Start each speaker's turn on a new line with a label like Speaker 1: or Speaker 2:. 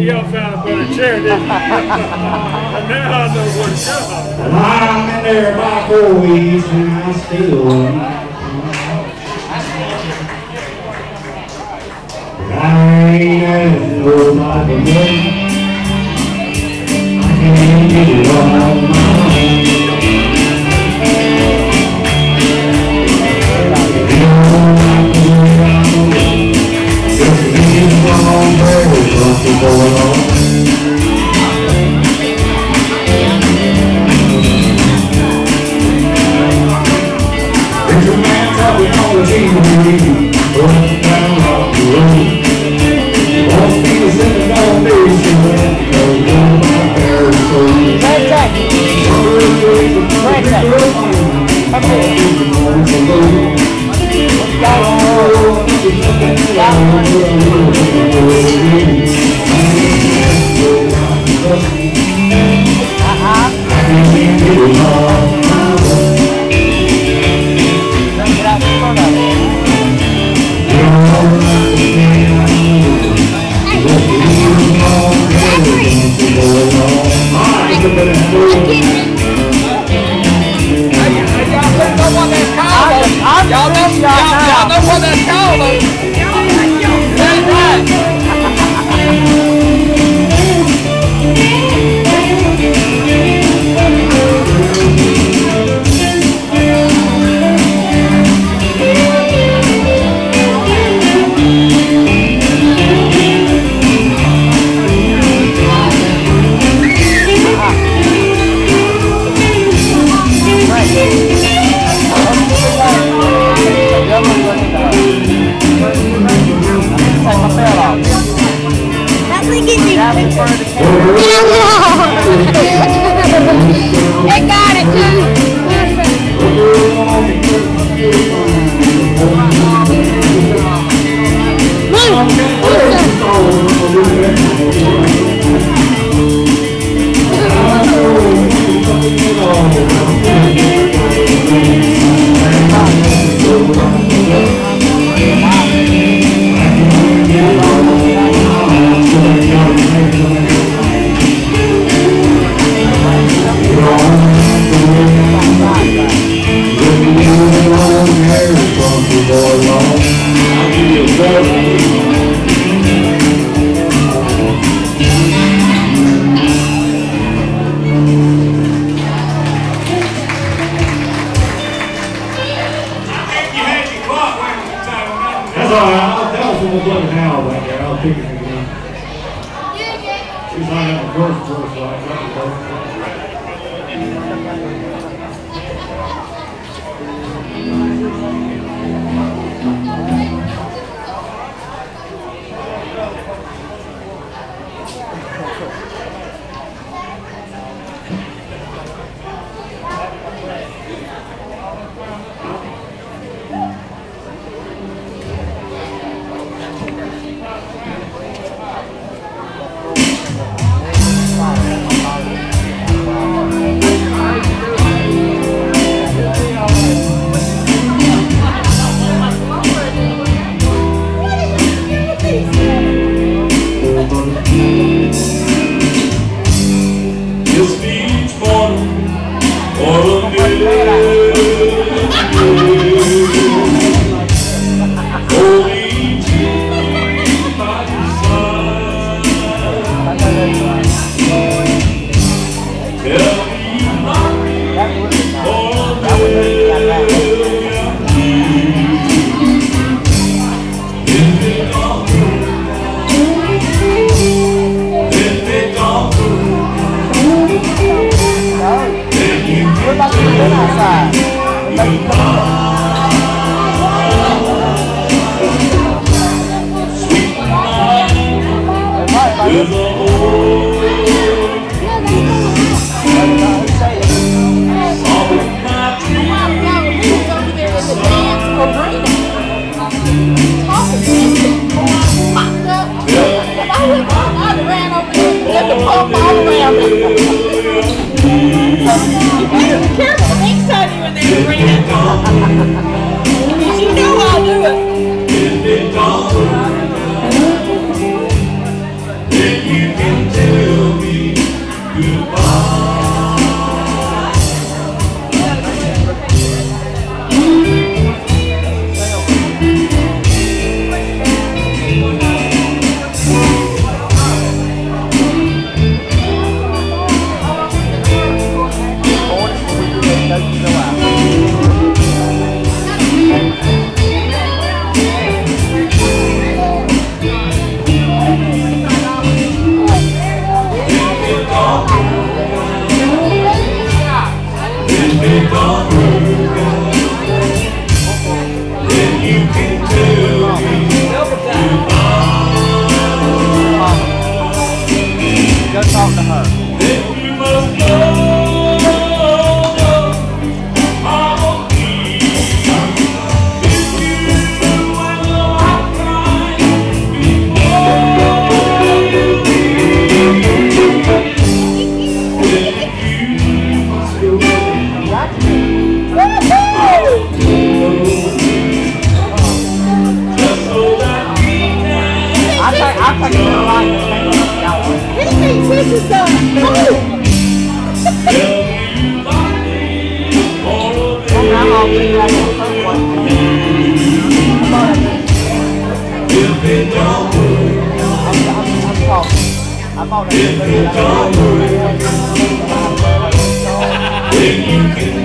Speaker 1: Y'all found a better chair, didn't you? Now I know where to go.
Speaker 2: I'm in there four weeks and I still I ain't nobody. I can't get it on my
Speaker 3: y'all know, what that's called.
Speaker 4: 天 Thank down.
Speaker 5: Careful, next time you're in there, bringing it. you know I'll do it.
Speaker 3: to her.
Speaker 4: When you don't mười.